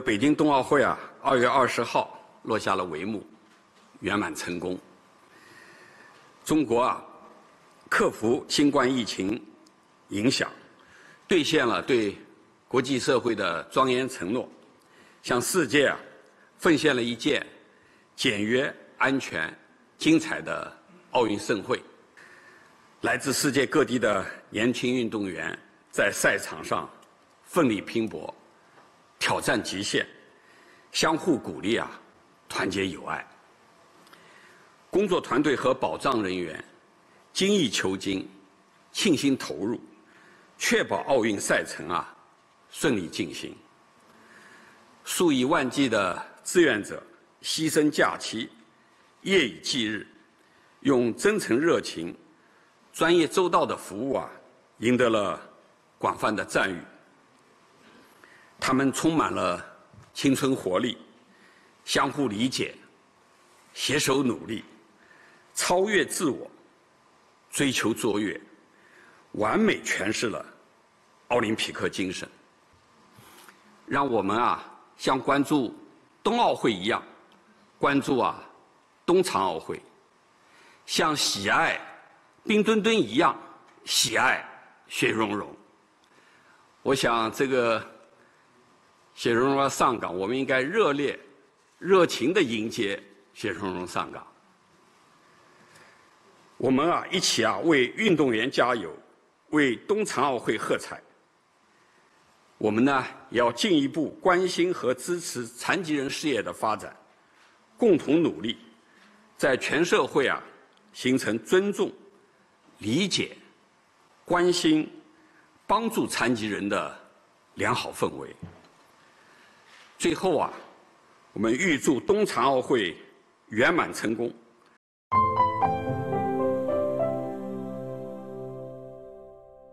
北京冬奥会啊，二月二十号落下了帷幕，圆满成功。中国啊，克服新冠疫情影响，兑现了对国际社会的庄严承诺，向世界啊奉献了一件简约、安全、精彩的奥运盛会。来自世界各地的年轻运动员在赛场上奋力拼搏，挑战极限，相互鼓励啊，团结友爱。工作团队和保障人员精益求精、倾心投入，确保奥运赛程啊顺利进行。数以万计的志愿者牺牲假期，夜以继日，用真诚热情、专业周到的服务啊，赢得了广泛的赞誉。他们充满了青春活力，相互理解，携手努力。超越自我，追求卓越，完美诠释了奥林匹克精神。让我们啊，像关注冬奥会一样，关注啊冬残奥会；像喜爱冰墩墩一样，喜爱雪融融。我想，这个雪融融上岗，我们应该热烈、热情的迎接雪融融上岗。我们啊，一起啊，为运动员加油，为冬残奥会喝彩。我们呢，要进一步关心和支持残疾人事业的发展，共同努力，在全社会啊，形成尊重、理解、关心、帮助残疾人的良好氛围。最后啊，我们预祝冬残奥会圆满成功。